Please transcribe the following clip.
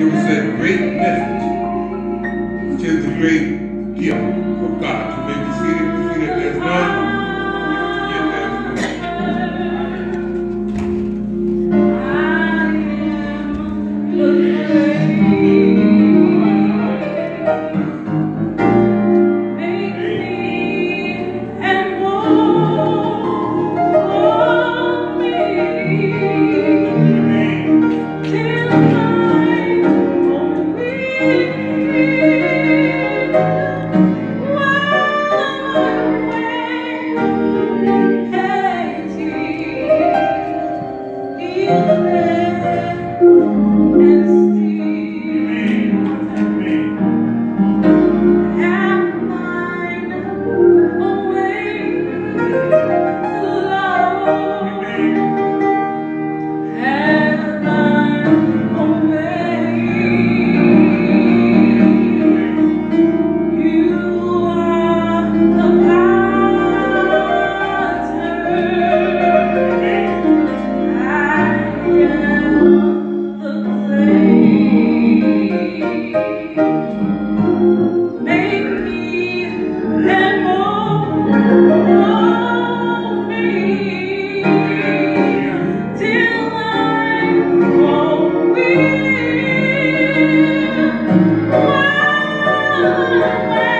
It was a great message to the great gift of God. You may Música